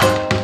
Bye.